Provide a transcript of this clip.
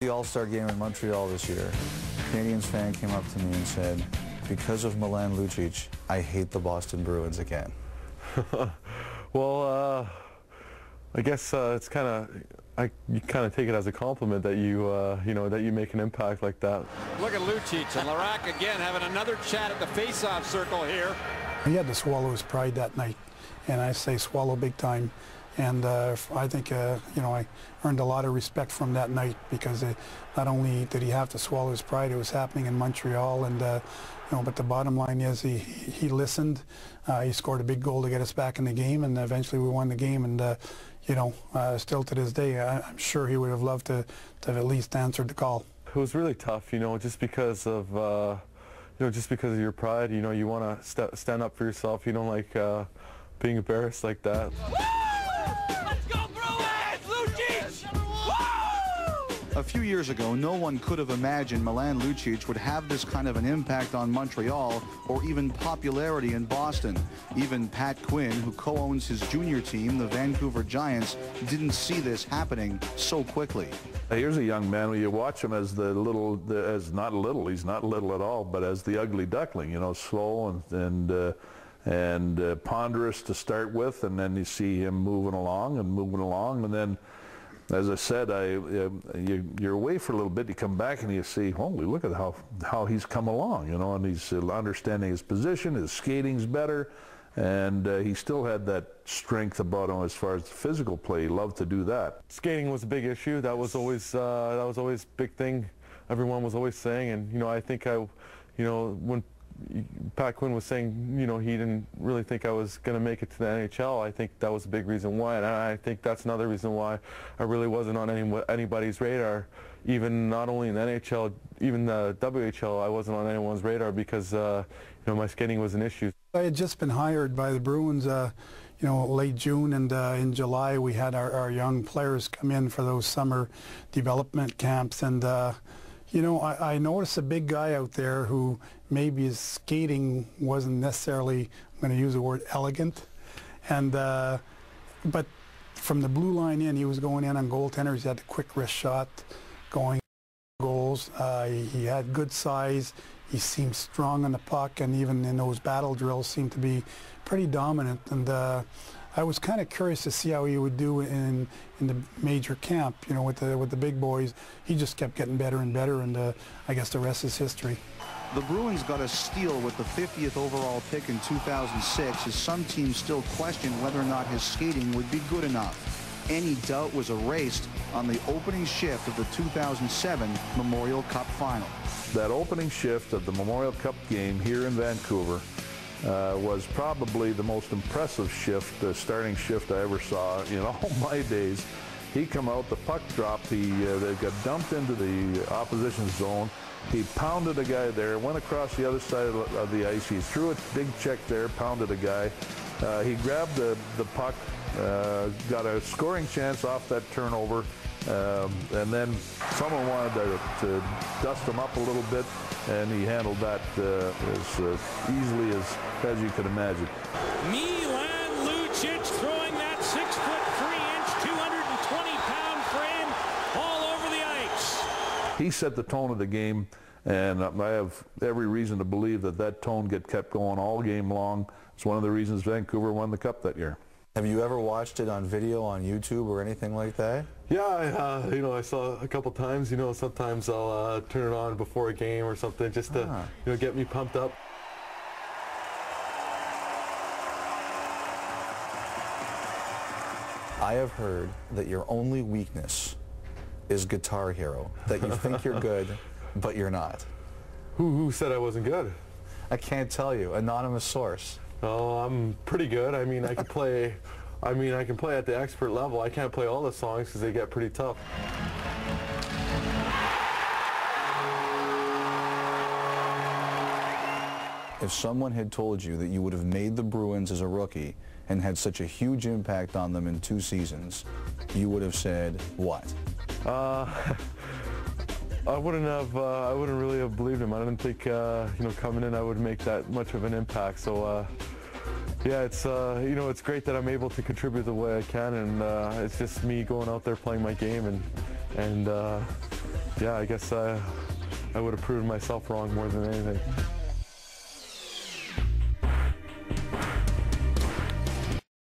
The All-Star game in Montreal this year, Canadiens fan came up to me and said, because of Milan Lucic, I hate the Boston Bruins again. well, uh, I guess uh, it's kind of I you kind of take it as a compliment that you uh, you know that you make an impact like that. Look at Lucic and Laraque again having another chat at the face-off circle here. He had to swallow his pride that night, and I say swallow big time. And uh, I think, uh, you know, I earned a lot of respect from that night because uh, not only did he have to swallow his pride, it was happening in Montreal, and uh, you know, but the bottom line is he he listened. Uh, he scored a big goal to get us back in the game, and eventually we won the game. And uh, you know, still to this day, I, am sure he would have loved to, to have at least answered the call. It was really tough, you know, just because of you know, just because of your pride. You know, you want to st stand up for yourself. You don't like being embarrassed like that. A few years ago, no one could have imagined Milan Lucic would have this kind of an impact on Montreal or even popularity in Boston. Even Pat Quinn, who co-owns his junior team, the Vancouver Giants, didn't see this happening so quickly. Here's a young man you watch him as the little, as not a little, he's not little at all, but as the ugly duckling, you know, slow and, and uh, and uh, ponderous to start with, and then you see him moving along and moving along, and then as I said, I, uh, you, are away for a little bit. You come back and you see, holy, look at how how he's come along, you know, and he's understanding his position. His skating's better, and uh, he still had that strength about him as far as physical play. He loved to do that. Skating was a big issue. That was always uh, that was always a big thing. Everyone was always saying, and you know, I think I, you know, when Pat Quinn was saying, you know, he didn't really think I was going to make it to the NHL. I think that was a big reason why, and I think that's another reason why I really wasn't on any, anybody's radar. Even not only in the NHL, even the WHL, I wasn't on anyone's radar because, uh, you know, my skating was an issue. I had just been hired by the Bruins, uh, you know, late June, and uh, in July we had our, our, young players come in for those summer development camps, and uh, you know, I, I, noticed a big guy out there who maybe his skating wasn't necessarily, I'm going to use the word elegant, and uh, but from the blue line in, he was going in on goaltenders. He had the quick wrist shot, going goals. Uh, he, he, had good size. He seemed strong on the puck, and even in those battle drills, seemed to be pretty dominant. And uh, I was kind of curious to see how he would do in in the major camp, you know, with the with the big boys. He just kept getting better and better, and uh, I guess the rest is history. The Bruins got a steal with the 50th overall pick in 2006 as some teams still questioned whether or not his skating would be good enough. Any doubt was erased on the opening shift of the 2007 Memorial Cup Final. That opening shift of the Memorial Cup game here in Vancouver uh, was probably the most impressive shift, uh, starting shift I ever saw in all my days. He come out, the puck dropped, he uh, got dumped into the opposition zone. He pounded a guy there, went across the other side of the ice. He threw a big check there, pounded a guy. Uh, he grabbed the, the puck, uh, got a scoring chance off that turnover, um, and then someone wanted to, to, dust him up a little bit, and he handled that uh, as uh, easily as, as you could imagine. Milan Lucic throwing that six foot three inch, 220 pound frame all over the ice. He set the tone of the game, and I have every reason to believe that that tone get kept going all game long. It's one of the reasons Vancouver won the cup that year. Have you ever watched it on video on YouTube or anything like that? Yeah, I, uh, you know, I saw a couple times. You know, sometimes I'll uh, turn it on before a game or something just to, ah. you know, get me pumped up. I have heard that your only weakness is Guitar Hero. That you think you're good, but you're not. Who, who said I wasn't good? I can't tell you. Anonymous source. Oh, I'm pretty good. I mean, I can play. I mean, I can play at the expert level. I can't play all the songs because they get pretty tough. If someone had told you that you would have made the Bruins as a rookie and had such a huge impact on them in two seasons, you would have said what? Uh, I wouldn't have. Uh, I wouldn't really have believed him. I didn't think, uh, you know, coming in I would make that much of an impact. So, uh, yeah, it's uh, you know, it's great that I'm able to contribute the way I can, and uh, it's just me going out there playing my game and and yeah, I guess uh, I would have proven myself wrong more than anything.